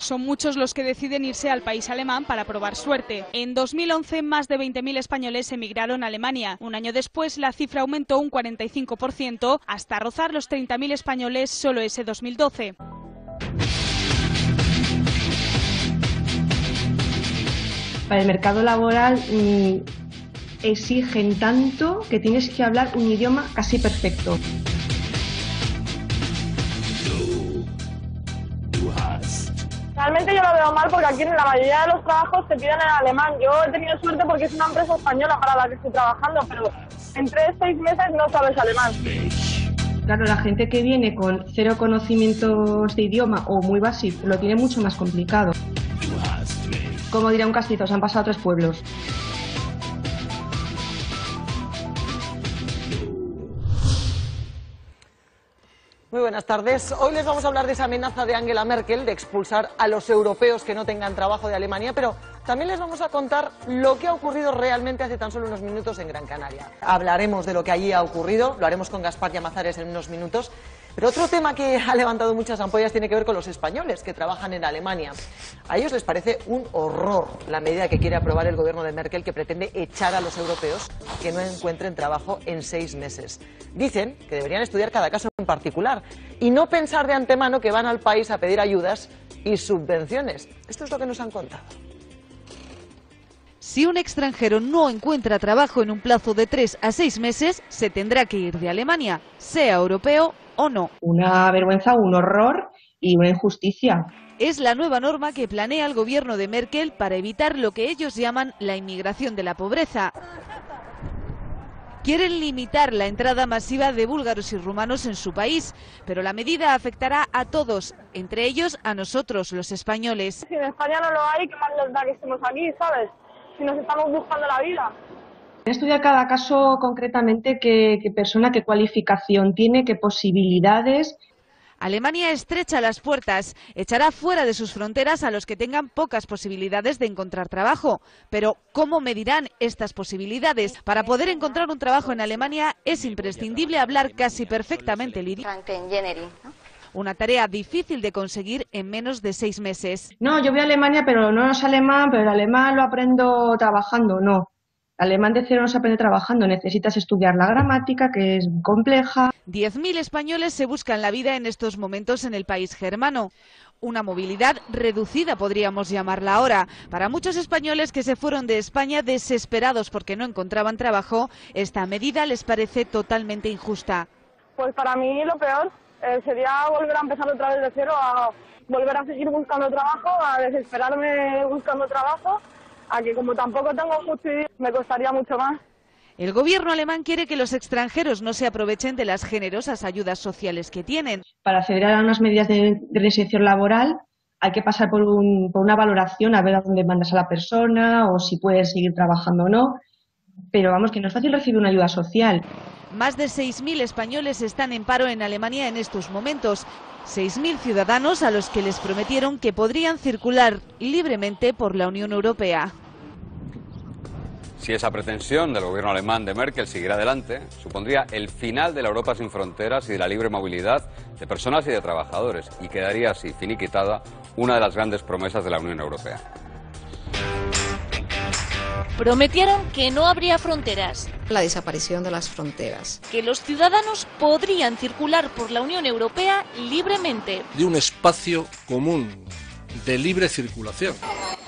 Son muchos los que deciden irse al país alemán para probar suerte. En 2011, más de 20.000 españoles emigraron a Alemania. Un año después, la cifra aumentó un 45% hasta rozar los 30.000 españoles solo ese 2012. Para el mercado laboral mm, exigen tanto que tienes que hablar un idioma casi perfecto. Realmente yo lo veo mal porque aquí en la mayoría de los trabajos te piden en alemán. Yo he tenido suerte porque es una empresa española para la que estoy trabajando, pero en tres, seis meses no sabes alemán. Claro, la gente que viene con cero conocimientos de idioma o muy básico lo tiene mucho más complicado. Como diría un castizo, se han pasado tres pueblos. Buenas tardes. Hoy les vamos a hablar de esa amenaza de Angela Merkel de expulsar a los europeos que no tengan trabajo de Alemania, pero también les vamos a contar lo que ha ocurrido realmente hace tan solo unos minutos en Gran Canaria. Hablaremos de lo que allí ha ocurrido, lo haremos con Gaspar Llamazares en unos minutos. Pero otro tema que ha levantado muchas ampollas tiene que ver con los españoles que trabajan en Alemania. A ellos les parece un horror la medida que quiere aprobar el gobierno de Merkel que pretende echar a los europeos que no encuentren trabajo en seis meses. Dicen que deberían estudiar cada caso en particular y no pensar de antemano que van al país a pedir ayudas y subvenciones. Esto es lo que nos han contado. Si un extranjero no encuentra trabajo en un plazo de tres a seis meses, se tendrá que ir de Alemania, sea europeo o no. Una vergüenza, un horror y una injusticia. Es la nueva norma que planea el gobierno de Merkel para evitar lo que ellos llaman la inmigración de la pobreza. Quieren limitar la entrada masiva de búlgaros y rumanos en su país, pero la medida afectará a todos, entre ellos a nosotros, los españoles. Si en España no lo hay, ¿qué más nos da que estemos aquí, sabes? Si nos estamos buscando la vida. Estudia cada caso concretamente qué, qué persona, qué cualificación tiene, qué posibilidades. Alemania estrecha las puertas, echará fuera de sus fronteras a los que tengan pocas posibilidades de encontrar trabajo. Pero, ¿cómo medirán estas posibilidades? Para poder encontrar un trabajo en Alemania es imprescindible hablar casi perfectamente el idioma. Una tarea difícil de conseguir en menos de seis meses. No, yo voy a Alemania, pero no es alemán, pero el alemán lo aprendo trabajando. No, alemán de cero no se aprende trabajando, necesitas estudiar la gramática, que es compleja. 10.000 españoles se buscan la vida en estos momentos en el país germano. Una movilidad reducida, podríamos llamarla ahora. Para muchos españoles que se fueron de España desesperados porque no encontraban trabajo, esta medida les parece totalmente injusta. Pues para mí lo peor eh, sería volver a empezar otra vez de cero, a volver a seguir buscando trabajo, a desesperarme buscando trabajo a que como tampoco tengo mucho me costaría mucho más. El gobierno alemán quiere que los extranjeros no se aprovechen de las generosas ayudas sociales que tienen. Para acceder a unas medidas de, de reinserción laboral hay que pasar por, un, por una valoración a ver a dónde mandas a la persona o si puedes seguir trabajando o no. Pero vamos, que no es fácil recibir una ayuda social. Más de 6.000 españoles están en paro en Alemania en estos momentos. 6.000 ciudadanos a los que les prometieron que podrían circular libremente por la Unión Europea. Si esa pretensión del gobierno alemán de Merkel siguiera adelante, supondría el final de la Europa sin fronteras y de la libre movilidad de personas y de trabajadores, y quedaría así finiquitada una de las grandes promesas de la Unión Europea. Prometieron que no habría fronteras, la desaparición de las fronteras. que los ciudadanos podrían circular por la Unión Europea libremente de un espacio común de libre circulación.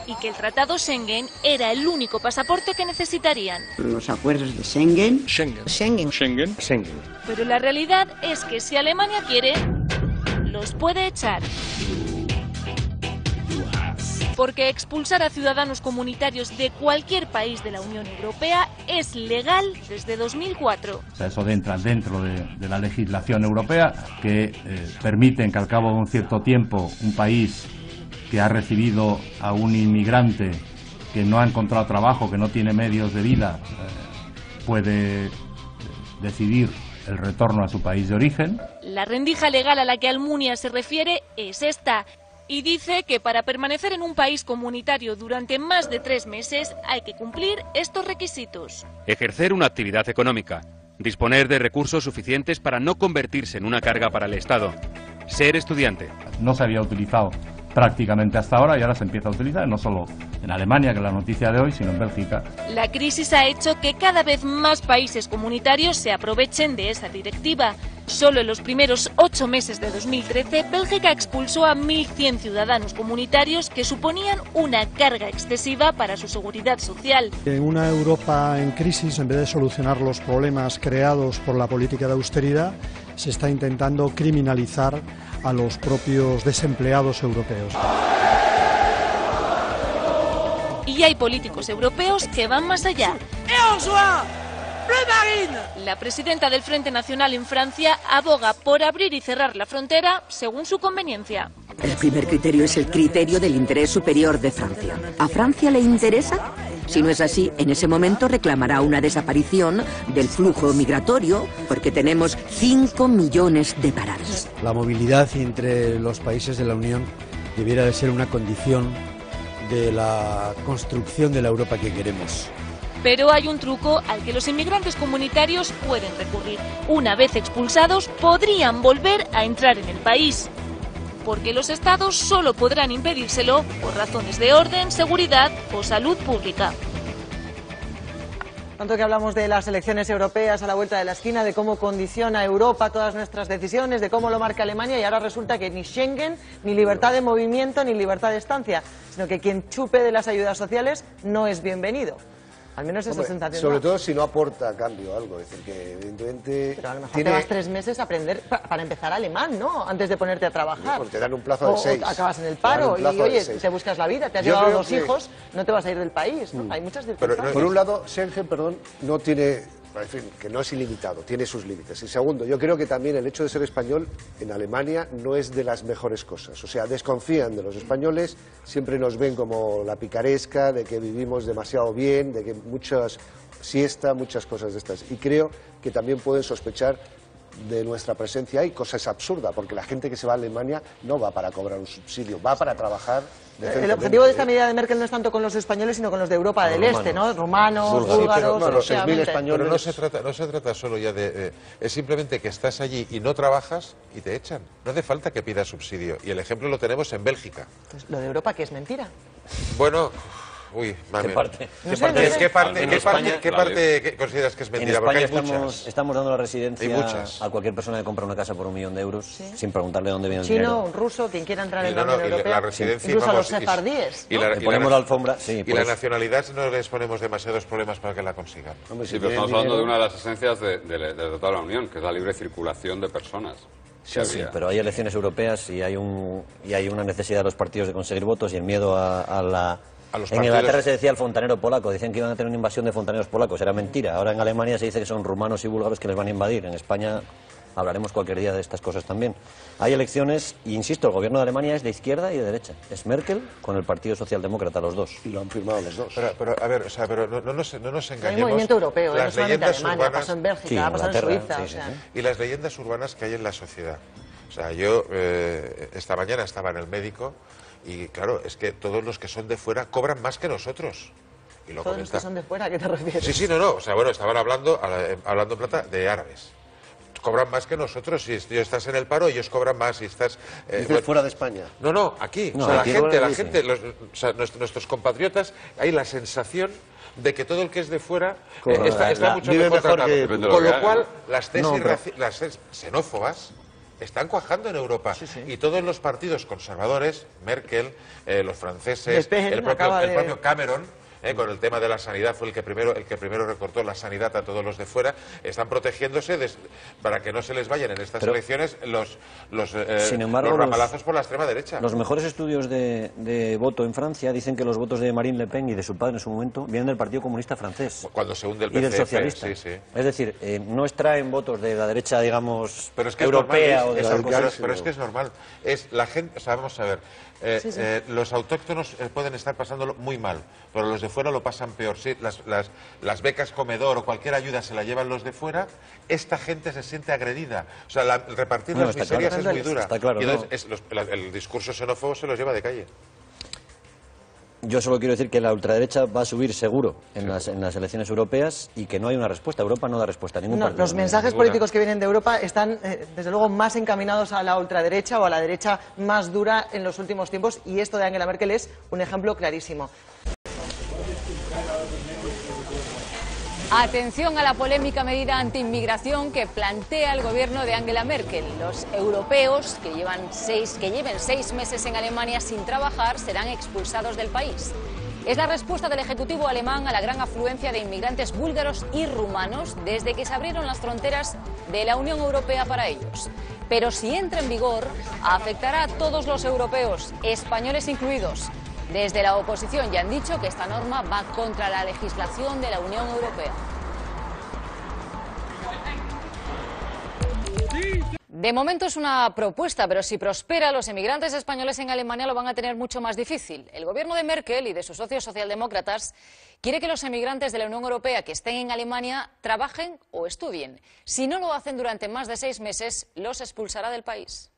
y que el Tratado Schengen era el único pasaporte que necesitarían. Los acuerdos de Schengen. Schengen. Schengen. Schengen. Schengen. Pero la realidad es que si Alemania quiere, los puede echar. Porque expulsar a ciudadanos comunitarios de cualquier país de la Unión Europea es legal desde 2004. O sea, eso entra dentro de, de la legislación europea que eh, permiten que al cabo de un cierto tiempo un país que ha recibido a un inmigrante que no ha encontrado trabajo, que no tiene medios de vida, eh, puede eh, decidir el retorno a su país de origen. La rendija legal a la que Almunia se refiere es esta. Y dice que para permanecer en un país comunitario durante más de tres meses hay que cumplir estos requisitos. Ejercer una actividad económica. Disponer de recursos suficientes para no convertirse en una carga para el Estado. Ser estudiante. No se había utilizado prácticamente hasta ahora y ahora se empieza a utilizar, no solo en Alemania, que es la noticia de hoy, sino en Bélgica. La crisis ha hecho que cada vez más países comunitarios se aprovechen de esa directiva. Solo en los primeros ocho meses de 2013, Bélgica expulsó a 1.100 ciudadanos comunitarios que suponían una carga excesiva para su seguridad social. En una Europa en crisis, en vez de solucionar los problemas creados por la política de austeridad, se está intentando criminalizar a los propios desempleados europeos. Y hay políticos europeos que van más allá. La presidenta del Frente Nacional en Francia aboga por abrir y cerrar la frontera según su conveniencia. El primer criterio es el criterio del interés superior de Francia. ¿A Francia le interesa? Si no es así, en ese momento reclamará una desaparición del flujo migratorio porque tenemos 5 millones de parados. La movilidad entre los países de la Unión debiera de ser una condición de la construcción de la Europa que queremos. Pero hay un truco al que los inmigrantes comunitarios pueden recurrir. Una vez expulsados, podrían volver a entrar en el país. Porque los estados solo podrán impedírselo por razones de orden, seguridad o salud pública. Tanto que hablamos de las elecciones europeas a la vuelta de la esquina, de cómo condiciona Europa todas nuestras decisiones, de cómo lo marca Alemania y ahora resulta que ni Schengen, ni libertad de movimiento, ni libertad de estancia, sino que quien chupe de las ayudas sociales no es bienvenido. Al menos esa sensación. Sobre todo si no aporta cambio algo. Es decir, que evidentemente. Pero a lo mejor tiene- te vas tres meses a aprender pa- para empezar alemán, ¿no? Antes de ponerte a trabajar. Pues te dan un plazo de O- o seis. acabas en el paro y, oye, te buscas la vida. Te has Yo llevado dos que- hijos, no te vas a ir del país, ¿no? Hay muchas circunstancias. Por un lado, Schengen, perdón, no tiene. Que no es ilimitado, tiene sus límites. Y segundo, yo creo que también el hecho de ser español en Alemania no es de las mejores cosas. O sea, desconfían de los españoles, siempre nos ven como la picaresca, de que vivimos demasiado bien, de que muchas siesta, muchas cosas de estas. Y creo que también pueden sospechar de nuestra presencia ahí, cosa es absurda, porque la gente que se va a Alemania no va para cobrar un subsidio, va para trabajar. El objetivo de esta medida de Merkel no es tanto con los españoles, sino con los de Europa del Este, ¿no? rumanos. Rumanos, Búlgaros. búlgaros, pero los 6.000 efectivamente. españoles- Pero no se trata, no se trata solo ya de... eh, es simplemente que estás allí y no trabajas y te echan. No hace falta que pidas subsidio. Y el ejemplo lo tenemos en Bélgica. Pues lo de Europa, que es mentira. Bueno... Uy, mami. ¿Qué parte? No ¿Qué sé, parte no es? sé. ¿Qué parte, En qué España- parte, qué parte que consideras que es En mentira? Porque España hay estamos, muchas. estamos dando la residencia a cualquier persona que compra una casa por un millón de euros sin preguntarle dónde viene Un el chino, dinero. un ruso, quien quiera entrar Y en no, la Unión Europea. la residencia, Incluso a los y- sefardíes. y ponemos la alfombra, sí, Y pues. la nacionalidad no les ponemos demasiados problemas para que la consigan. Sí, pero estamos hablando de una de las esencias de, de, de toda la Unión, que es la libre circulación de personas. Sí, sí, pero hay elecciones europeas y hay, un, y hay una necesidad de los partidos de conseguir votos y el miedo a, a la... A los en partidos- Inglaterra se decía el fontanero polaco, decían que iban a tener una invasión de fontaneros polacos, era mentira. Ahora en Alemania se dice que son rumanos y búlgaros que les van a invadir. En España hablaremos cualquier día de estas cosas también. Hay elecciones, y insisto, el gobierno de Alemania es de izquierda y de derecha. Es Merkel con el Partido Socialdemócrata, los dos. Y lo han firmado los dos. Pero, pero, a ver, o sea, pero no, no nos, no nos Hay engañemos. movimiento europeo, ¿eh? no las solamente leyendas Alemania, urbanas pasó en Bélgica, Sí, pasado en Suiza. sí, o sí, sea. sí. y las leyendas urbanas que hay en la sociedad. O sea, yo eh, esta mañana estaba en el médico y claro, es que todos los que son de fuera cobran más que nosotros. Y lo Todos los que son de fuera, ¿a qué te refieres? Sí, sí, no, no. O sea, bueno, estaban hablando, a la- eh, hablando en plata de árabes. Cobran más que nosotros. Si est- estás en el paro, ellos cobran más. Si estás. eh, Dices bueno, fuera de España. no, no, aquí. No, o sea, aquí la gente, la gente, los- o sea, nuestros, nuestros compatriotas, hay la sensación de que todo el que es de fuera eh, está, está La- mucho mejor, mejor tratado. que- Con lo cual, las tesis, No, pero- raci- las tesis xenófobas están cuajando en Europa. Y todos los partidos conservadores, Merkel, eh, los franceses, el, propio Cameron, eh, con el tema de la sanidad, fue el que primero el que primero recortó la sanidad a todos los de fuera, están protegiéndose des- para que no se les vayan en estas Pero- elecciones los, los, eh, Sin embargo, los los- ramalazos por la extrema derecha. Los mejores estudios de, de voto en Francia dicen que los votos de Marine Le Pen y de su padre en su momento vienen del Partido Comunista francés. Cuando se hunde el y del PCF, socialista. sí, sí. Es decir, eh, no extraen votos de la derecha, digamos, Pero es que es europea normal, o de es- es- pero, es que es normal. Es la gente, o sea, vamos a ver. eh, Sí, sí. eh, los autóctonos pueden estar pasándolo muy mal, pero los de fuera lo pasan peor. Sí, las, las, las becas comedor o cualquier ayuda se la llevan los de fuera. Esta gente se siente agredida. O sea, la- repartir No, las miserias claro. es muy dura. Está claro, Y entonces no. es- los- la- el discurso xenófobo se los lleva de calle. Yo solo quiero decir que la ultraderecha va a subir seguro en las, en las elecciones europeas y que no hay una respuesta. Europa no da respuesta a ningún No, partido. los mensajes políticos que vienen de Europa están, eh, desde luego, más encaminados a la ultraderecha o a la derecha más dura en los últimos tiempos y esto de Angela Merkel es un ejemplo clarísimo. Atención a la polémica medida antiinmigración que plantea el gobierno de Angela Merkel. Los europeos que, llevan seis, que lleven seis meses en Alemania sin trabajar serán expulsados del país. Es la respuesta del Ejecutivo alemán a la gran afluencia de inmigrantes búlgaros y rumanos desde que se abrieron las fronteras de la Unión Europea para ellos. Pero si entra en vigor, afectará a todos los europeos, españoles incluidos. Desde la oposición ya han dicho que esta norma va contra la legislación de la Unión Europea. De momento es una propuesta, pero si prospera, los emigrantes españoles en Alemania lo van a tener mucho más difícil. El gobierno de Merkel y de sus socios socialdemócratas quiere que los emigrantes de la Unión Europea que estén en Alemania trabajen o estudien. Si no lo hacen durante más de seis meses, los expulsará del país.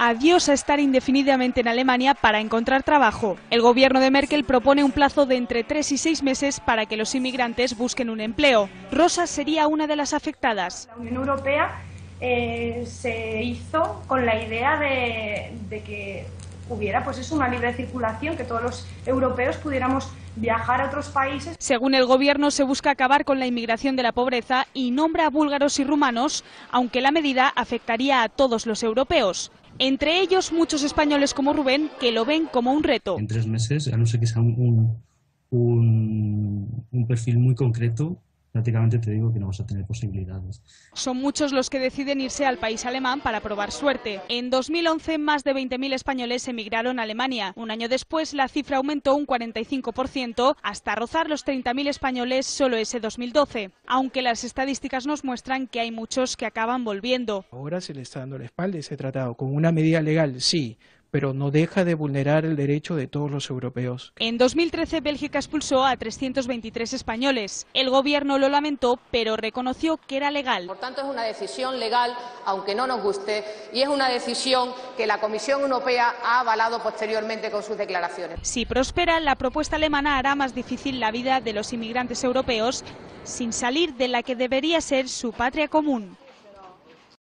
Adiós a estar indefinidamente en Alemania para encontrar trabajo. El gobierno de Merkel propone un plazo de entre tres y seis meses para que los inmigrantes busquen un empleo. Rosa sería una de las afectadas. La Unión Europea eh, se hizo con la idea de, de que hubiera pues es una libre circulación, que todos los europeos pudiéramos viajar a otros países. Según el gobierno, se busca acabar con la inmigración de la pobreza y nombra a búlgaros y rumanos, aunque la medida afectaría a todos los europeos. Entre ellos, muchos españoles como Rubén, que lo ven como un reto. En tres meses, a no ser que sea un, un, un perfil muy concreto, prácticamente te digo que no vas a tener posibilidades. Son muchos los que deciden irse al país alemán para probar suerte. En 2011, más de 20.000 españoles emigraron a Alemania. Un año después, la cifra aumentó un 45% hasta rozar los 30.000 españoles solo ese 2012. Aunque las estadísticas nos muestran que hay muchos que acaban volviendo. Ahora se le está dando la espalda ese tratado con una medida legal, sí, pero no deja de vulnerar el derecho de todos los europeos. En 2013 Bélgica expulsó a 323 españoles. El gobierno lo lamentó, pero reconoció que era legal. Por tanto, es una decisión legal, aunque no nos guste, y es una decisión que la Comisión Europea ha avalado posteriormente con sus declaraciones. Si prospera, la propuesta alemana hará más difícil la vida de los inmigrantes europeos sin salir de la que debería ser su patria común.